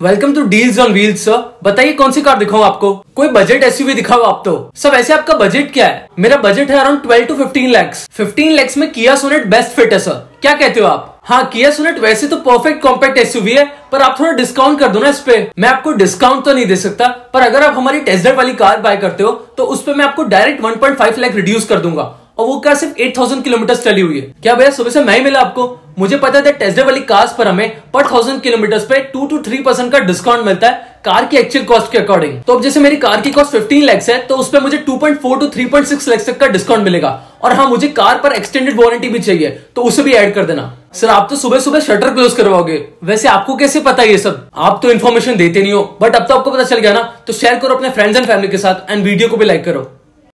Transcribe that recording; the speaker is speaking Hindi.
Welcome to deals on wheels sir बताइए कौन सी कार दिखाऊँ आपको? कोई बजट एसयूवी दिखाओ आप तो। सर वैसे आपका बजट क्या है? मेरा बजट है around twelve to fifteen lakhs fifteen lakhs में किया सोनेट बेस्ट फिट है सर क्या कहते हो आप? हाँ किया सोनेट वैसे तो परफेक्ट कॉम्पैक्ट एसयूवी है, पर आप थोड़ा डिस्काउंट कर दो ना इस पे। मैं आपको डिस्काउंट तो नहीं दे सकता, पर अगर आप हमारी टेस्टर वाली कार बाय करते हो तो उस पर मैं आपको डायरेक्ट 1.5 लाख रिड्यूस कर दूँगा। और वो कार सिर्फ़ 8000 किलोमीटर चली हुई है। क्या भैया, सुबह से मैं ही मिला आपको? मुझे पता था टेस्ला वाली कार्स पर हमें पर थाउज़ेंड किलोमीटर पे टू टू थ्री परसेंट का डिस्काउंट मिलता है कार की एक्चुअल कॉस्ट के अकॉर्डिंग तो अब जैसे मेरी कार की कॉस्ट 15 लैक्स है तो उस पर मुझे 2.4 टू 3.6 लैक्स तक का डिस्काउंट मिलेगा। और हाँ मुझे कार पर एक्सटेंडेड वारंटी भी चाहिए तो उसे भी ऐड कर देना। सर आप तो सुबह सुबह शटर क्लोज करवाओगे। वैसे आपको कैसे पता ये सब? आप तो इन्फॉर्मेशन देते नहीं हो बट अब तो आपको पता चल गया ना? तो शेयर करो अपने फ्रेंड्स एंड फैमिली के साथ एंड वीडियो को भी लाइक करो।